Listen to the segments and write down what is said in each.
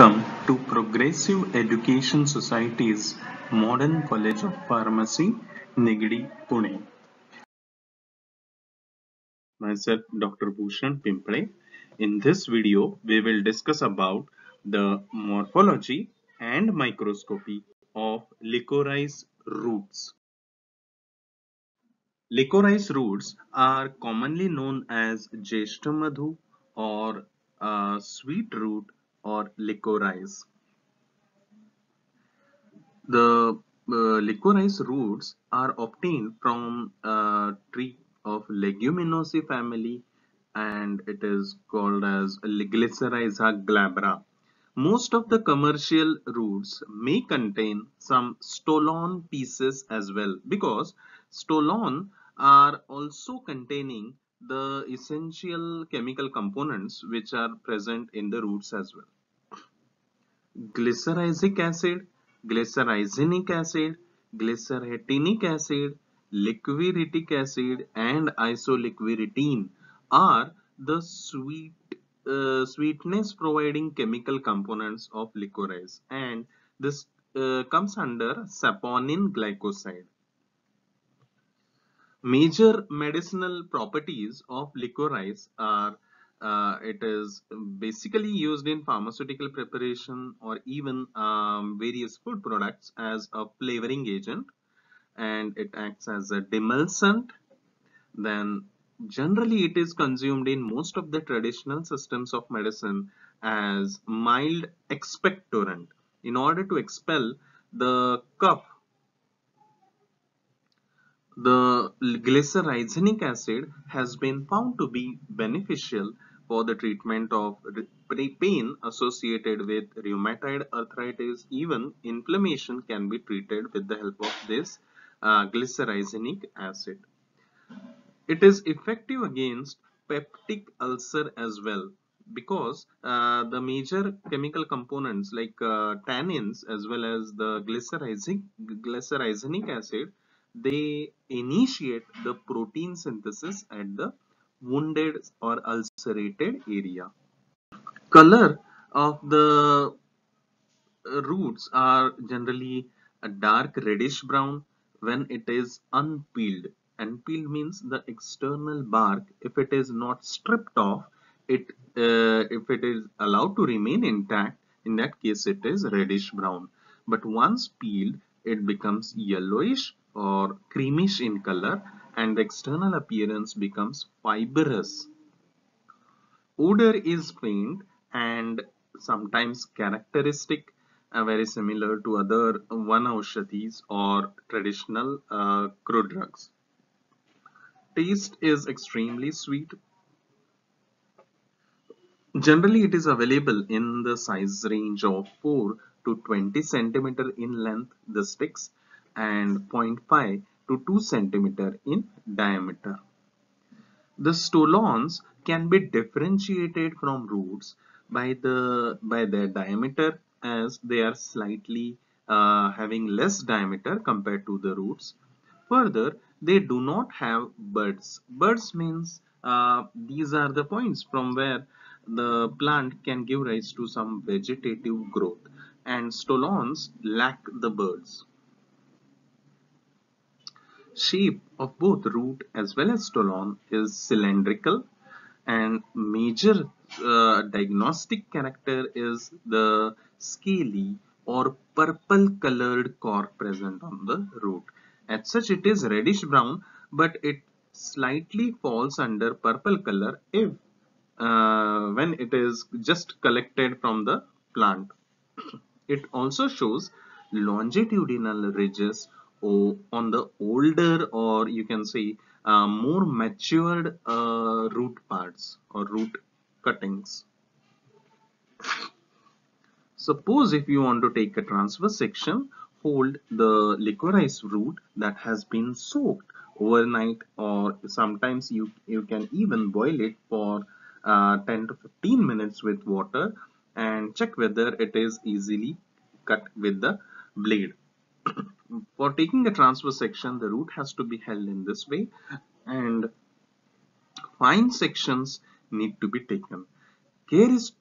Welcome to Progressive Education Society's Modern College of Pharmacy, Nigadi, Pune. Myself, Dr. Bhushan Pimple. In this video, we will discuss about the morphology and microscopy of licorice roots. Licorice roots are commonly known as Jeshtamadhu or uh, sweet root or licorice. The uh, licorice roots are obtained from a tree of Leguminosae family and it is called as Glycyrrhiza glabra. Most of the commercial roots may contain some stolon pieces as well because stolon are also containing the essential chemical components which are present in the roots as well. Glycyrrhizic acid, glycyrrhizinic acid, glycyrrhetinic acid, liquiritic acid and isoliquiritine are the sweet uh, sweetness providing chemical components of licorice and this uh, comes under saponin glycoside. Major medicinal properties of licorice are uh, it is basically used in pharmaceutical preparation or even um, various food products as a flavoring agent. And it acts as a demulcent. Then generally it is consumed in most of the traditional systems of medicine as mild expectorant. In order to expel the cough the glycyrrhizinic acid has been found to be beneficial for the treatment of pain associated with rheumatoid arthritis. Even inflammation can be treated with the help of this uh, glycyrrhizinic acid. It is effective against peptic ulcer as well because uh, the major chemical components like uh, tannins as well as the glycyrrhizinic, acid they initiate the protein synthesis at the wounded or ulcerated area. Color of the roots are generally a dark reddish brown when it is unpeeled. Unpeeled means the external bark if it is not stripped off it uh, if it is allowed to remain intact in that case it is reddish brown but once peeled it becomes yellowish or creamish in color and the external appearance becomes fibrous. Odor is faint and sometimes characteristic uh, very similar to other vanaushadhis or traditional uh, crude drugs. Taste is extremely sweet. Generally, it is available in the size range of 4 to 20 centimeter in length, the sticks, and 0.5 to 2 centimeter in diameter. The stolons can be differentiated from roots by the by their diameter as they are slightly uh, having less diameter compared to the roots. Further, they do not have buds. Buds means uh, these are the points from where the plant can give rise to some vegetative growth and stolons lack the buds shape of both root as well as stolon is cylindrical and major uh, diagnostic character is the scaly or purple colored cork present on the root. As such it is reddish brown but it slightly falls under purple color if uh, when it is just collected from the plant. It also shows longitudinal ridges on the older or you can say uh, more matured uh, root parts or root cuttings. Suppose if you want to take a transverse section, hold the licorice root that has been soaked overnight or sometimes you, you can even boil it for uh, 10 to 15 minutes with water and check whether it is easily cut with the blade. For taking a transverse section, the root has to be held in this way and fine sections need to be taken. Care, is,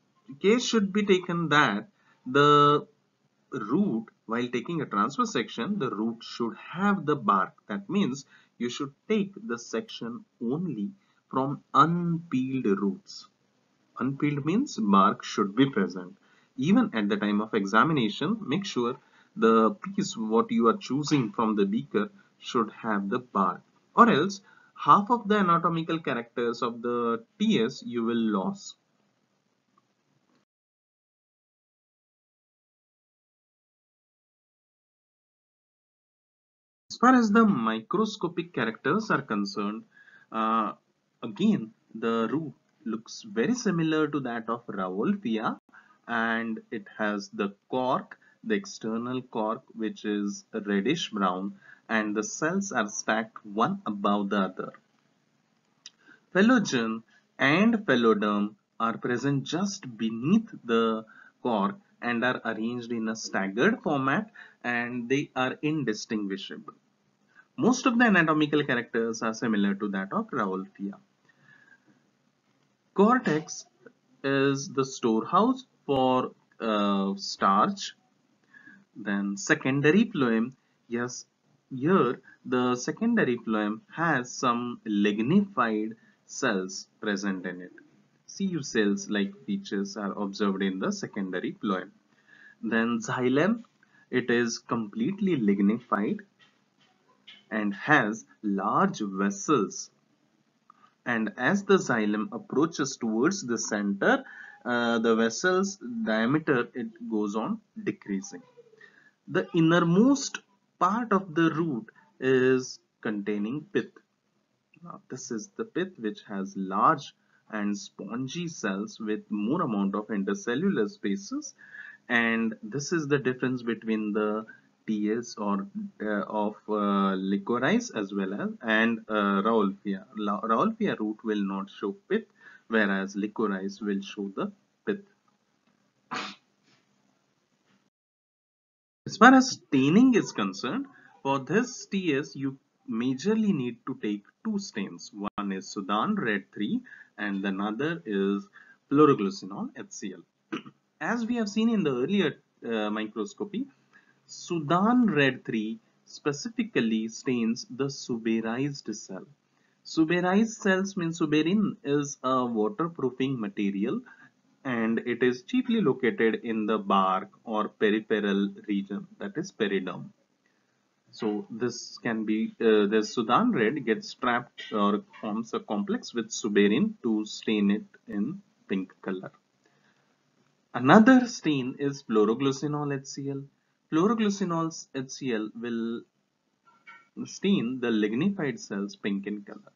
care should be taken that the root while taking a transverse section the root should have the bark. That means you should take the section only from unpeeled roots. Unpeeled means bark should be present. Even at the time of examination make sure the piece what you are choosing from the beaker should have the bark or else half of the anatomical characters of the TS you will lose. As far as the microscopic characters are concerned, uh, again, the root looks very similar to that of Rauwolfia and it has the cork, the external cork which is reddish brown and the cells are stacked one above the other. Phellogen and phelloderm are present just beneath the cork and are arranged in a staggered format and they are indistinguishable. Most of the anatomical characters are similar to that of Rauwolfia. Cortex is the storehouse for uh, starch. Then secondary phloem, yes, here the secondary phloem has some lignified cells present in it. Sieve cells like features are observed in the secondary phloem. Then xylem, it is completely lignified and has large vessels and as the xylem approaches towards the center uh, the vessel's diameter it goes on decreasing the innermost part of the root is containing pith now this is the pith which has large and spongy cells with more amount of intercellular spaces and this is the difference between the TS or uh, of uh, licorice as well as and uh, Rauwolfia. Rauwolfia root will not show pith whereas licorice will show the pith. As far as staining is concerned, for this TS you majorly need to take two stains. One is Sudan Red 3 and another is phloroglucinol HCl. As we have seen in the earlier uh, microscopy, Sudan red 3 specifically stains the suberized cell. Suberized cells mean suberin is a waterproofing material and it is chiefly located in the bark or peripheral region that is periderm. So this can be uh, the Sudan red gets trapped or forms a complex with suberin to stain it in pink color. Another stain is phloroglucinol HCl. Phloroglucinol HCl will stain the lignified cells pink in color.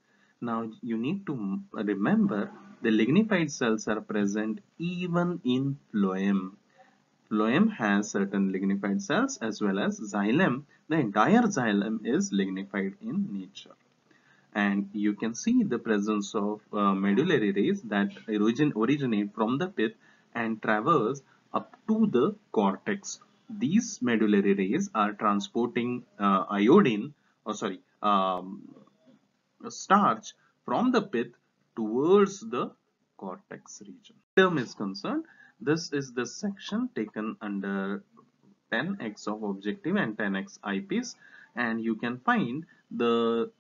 Now you need to remember the lignified cells are present even in phloem. Phloem has certain lignified cells as well as xylem. The entire xylem is lignified in nature. And you can see the presence of uh, medullary rays that origin originate from the pith and traverse up to the cortex these medullary rays are transporting uh, iodine or sorry um, starch from the pith towards the cortex region. Term is concerned, this is the section taken under 10x of objective and 10x eyepiece and you can find the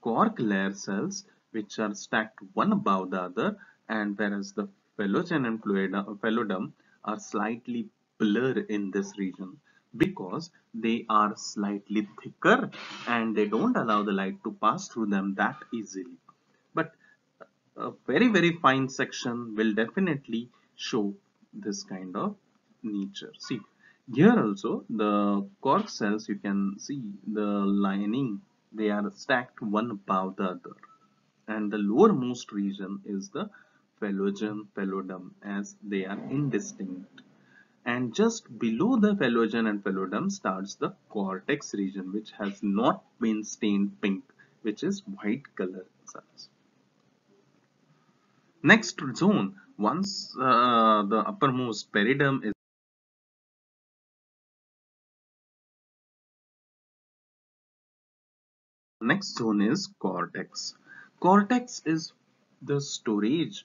cork layer cells which are stacked one above the other and whereas the phellogen and phelloderm are slightly blurred in this region because they are slightly thicker and they don't allow the light to pass through them that easily. But a very very fine section will definitely show this kind of nature. See here also the cork cells you can see the lining they are stacked one above the other. And the lowermost region is the phellogen phelloderm as they are indistinct and just below the phellogen and phelloderm starts the cortex region which has not been stained pink which is white color cells. Next zone once uh, the uppermost periderm is next zone is cortex. Cortex is the storage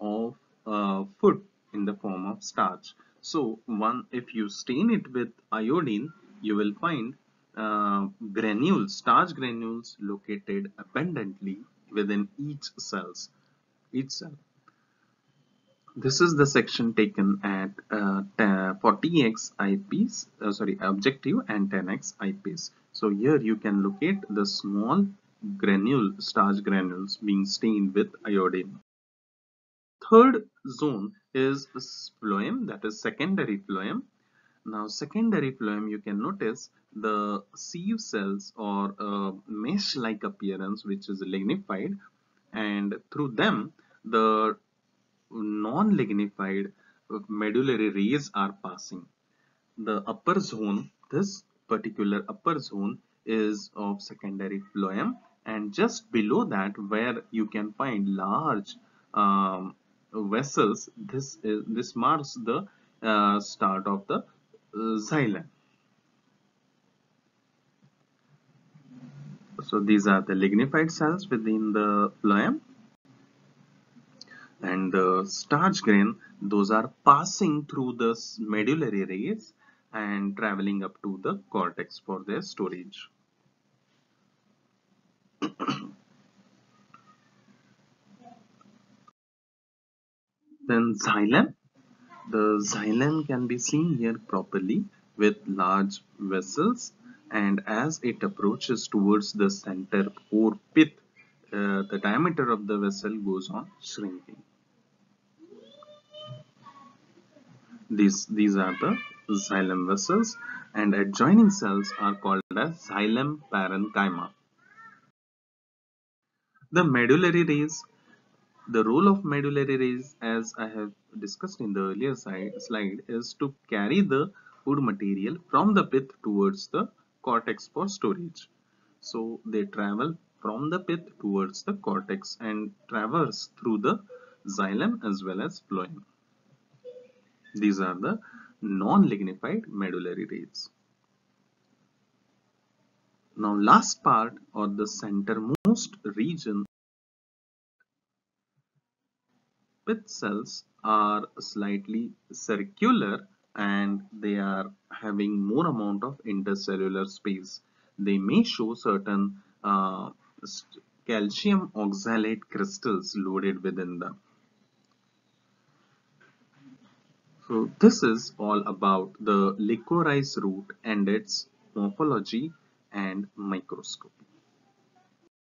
of uh, food in the form of starch So one, if you stain it with iodine, you will find uh, granules, starch granules located abundantly within each cells, each cell. This is the section taken at uh, 40x eyepiece, uh, sorry, objective and 10x eyepiece. So here you can locate the small granule, starch granules being stained with iodine. Third zone is phloem, that is secondary phloem. Now secondary phloem, you can notice the sieve cells or uh, mesh-like appearance which is lignified and through them the non-lignified medullary rays are passing. The upper zone, this particular upper zone is of secondary phloem and just below that where you can find large um, vessels, this is this marks the uh, start of the uh, xylem. So these are the lignified cells within the phloem and the starch grain those are passing through the medullary rays and traveling up to the cortex for their storage. then xylem the xylem can be seen here properly with large vessels and as it approaches towards the center or pith uh, the diameter of the vessel goes on shrinking These, these are the xylem vessels and adjoining cells are called as xylem parenchyma. The medullary rays, the role of medullary rays as I have discussed in the earlier slide is to carry the food material from the pith towards the cortex for storage. So they travel from the pith towards the cortex and traverse through the xylem as well as phloem. These are the non-lignified medullary rays. Now last part or the centermost region pith cells are slightly circular and they are having more amount of intercellular space. They may show certain uh, calcium oxalate crystals loaded within them. So this is all about the licorice root and its morphology and microscopy.